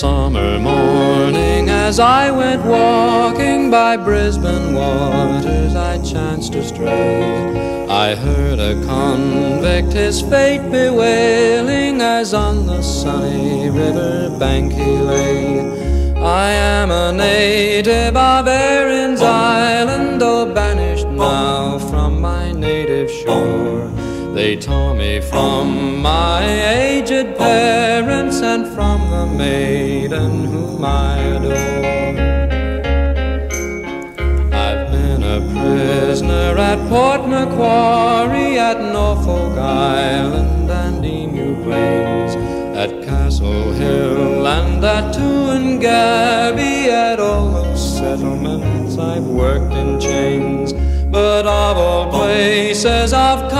summer morning as I went walking by Brisbane waters, I chanced to stray. I heard a convict his fate bewailing as on the sunny river bank he lay. I am a native of Erin's Isle. They tore me from my aged parents and from the maiden whom I adore. I've been a prisoner at Port Macquarie, at Norfolk Island and Emu Plains, at Castle Hill and at Toongabbie, at all those settlements I've worked in chains. But of all places of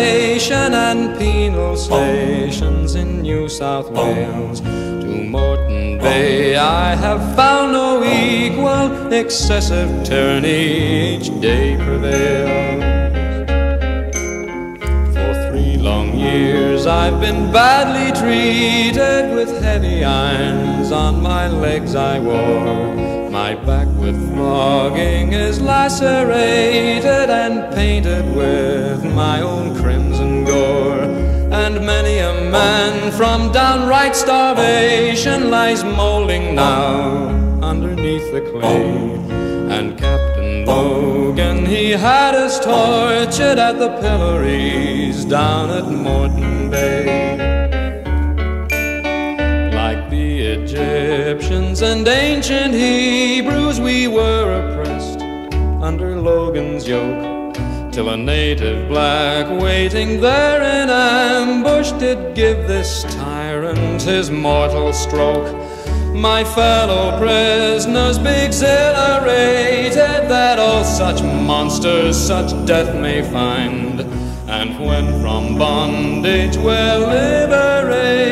condemnation and penal stations in New South Wales, to Moreton Bay I have found no equal. Excessive tyranny each day prevails. For three long years I've been badly treated with heavy irons on my legs I wore. My back with flogging is lacerated and painted with my own man from downright starvation lies molding now underneath the clay. And Captain Logan, he had us tortured at the pillories down at Moreton Bay. Like the Egyptians and ancient Hebrews, we were oppressed under Logan's yoke. Till a native black waiting there in ambush did give this tyrant his mortal stroke. My fellow prisoners be exhilarated that all such monsters such death may find. And when from bondage we're liberated,